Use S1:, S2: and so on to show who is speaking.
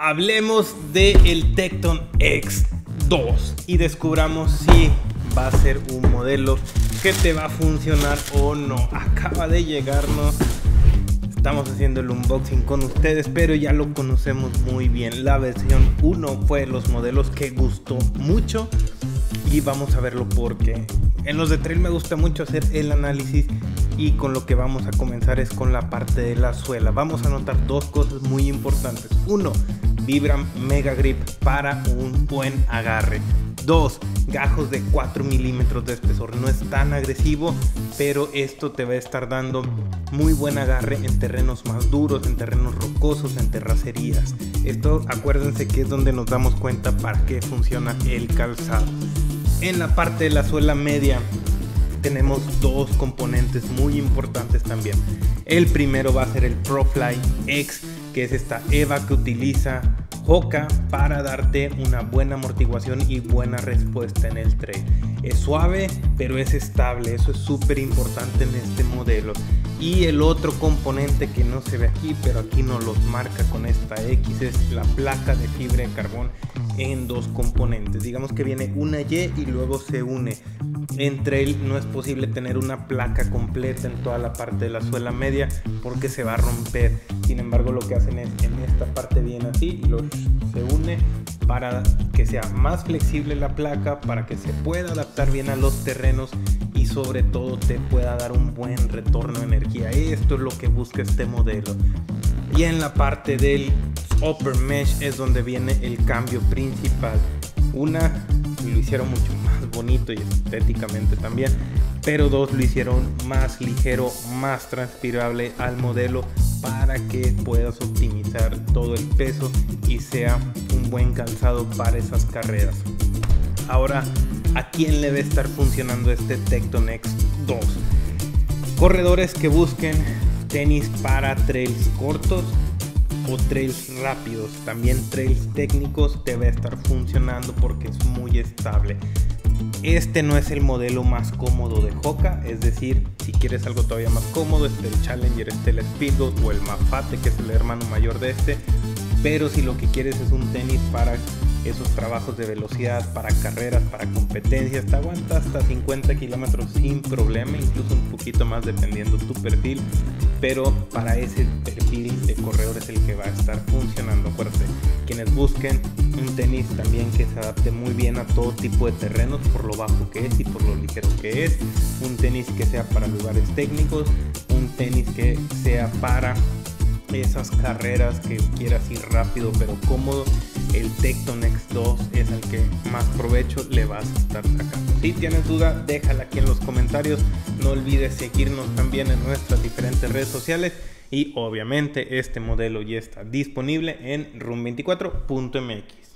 S1: hablemos del el Tecton X2 y descubramos si va a ser un modelo que te va a funcionar o no. Acaba de llegarnos. Estamos haciendo el unboxing con ustedes, pero ya lo conocemos muy bien. La versión 1 fue los modelos que gustó mucho y vamos a verlo porque en los de trail me gusta mucho hacer el análisis y con lo que vamos a comenzar es con la parte de la suela. Vamos a notar dos cosas muy importantes. Uno, Vibram Mega Grip para un buen agarre. 2. Gajos de 4 milímetros de espesor. No es tan agresivo, pero esto te va a estar dando muy buen agarre en terrenos más duros, en terrenos rocosos, en terracerías. Esto acuérdense que es donde nos damos cuenta para qué funciona el calzado. En la parte de la suela media tenemos dos componentes muy importantes también. El primero va a ser el ProFly X, que es esta EVA que utiliza Hoka para darte una buena amortiguación y buena respuesta en el trail. Es suave, pero es estable, eso es súper importante en este modelo. Y el otro componente que no se ve aquí, pero aquí nos los marca con esta X, es la placa de fibra de carbón en dos componentes. Digamos que viene una Y y luego se une. Entre él no es posible tener una placa completa en toda la parte de la suela media porque se va a romper. Sin embargo, lo que hacen es en esta parte viene así y lo, se une para que sea más flexible la placa, para que se pueda adaptar bien a los terrenos y sobre todo te pueda dar un buen retorno de energía. Esto es lo que busca este modelo. Y en la parte del upper mesh es donde viene el cambio principal. Una lo hicieron mucho más bonito y estéticamente también, pero dos lo hicieron más ligero, más transpirable al modelo para que puedas optimizar todo el peso y sea un buen calzado para esas carreras. Ahora, ¿a quién le debe estar funcionando este Tecton X2? Corredores que busquen tenis para trails cortos o trails rápidos. También trails técnicos te va a estar funcionando porque es muy estable. Este no es el modelo más cómodo de Hoka, es decir, si quieres algo todavía más cómodo, este el Challenger, este el Speedgoat o el Mafate, que es el hermano mayor de este. Pero si lo que quieres es un tenis para esos trabajos de velocidad, para carreras, para competencias, te aguanta hasta 50 kilómetros sin problema, incluso un poquito más dependiendo tu perfil pero para ese perfil de corredor es el que va a estar funcionando. fuerte. quienes busquen un tenis también que se adapte muy bien a todo tipo de terrenos, por lo bajo que es y por lo ligero que es, un tenis que sea para lugares técnicos, un tenis que sea para esas carreras que quieras ir rápido pero cómodo, el Tecton X2 es el que más provecho le vas a estar sacando. Si tienes duda, déjala aquí en los comentarios. No olvides seguirnos también en nuestras diferentes redes sociales. Y obviamente este modelo ya está disponible en room24.mx.